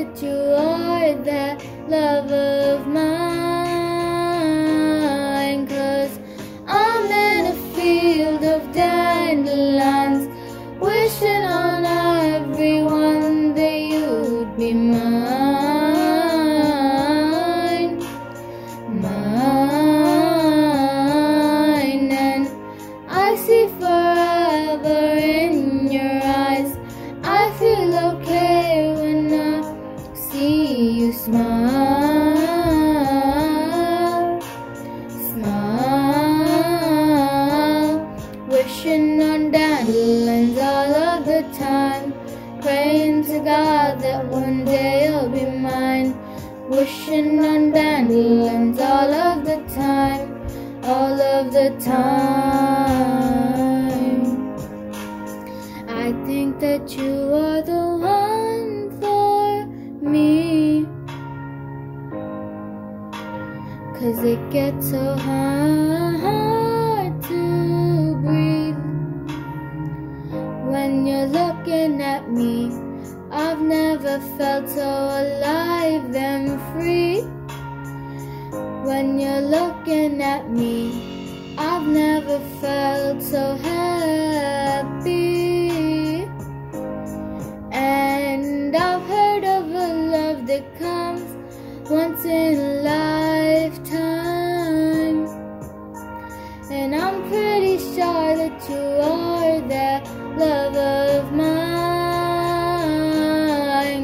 that you are that love of mine. Cause I'm in a field of dandelions, wishing on everyone that you'd be mine. Mine. And I see forever in your eyes. I feel okay smile. Smile. Wishing on dandelions all of the time. Praying to God that one day you'll be mine. Wishing on dandelions all of the time. All of the time. Cause it gets so hard to breathe when you're looking at me. I've never felt so alive and free. When you're looking at me, I've never felt so happy. That you are that love of mine.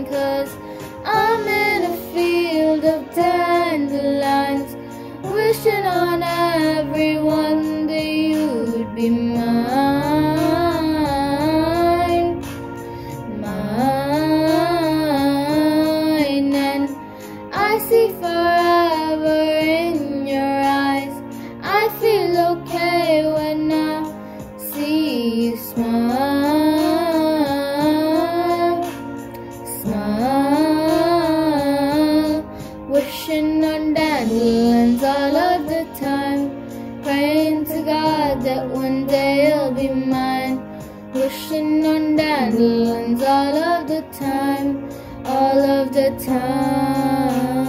Cause I'm in a field of dandelions, wishing on everyone that you'd be mine. Mine. And I see forever that one day you'll be mine. Wishing on dandelions all of the time. All of the time.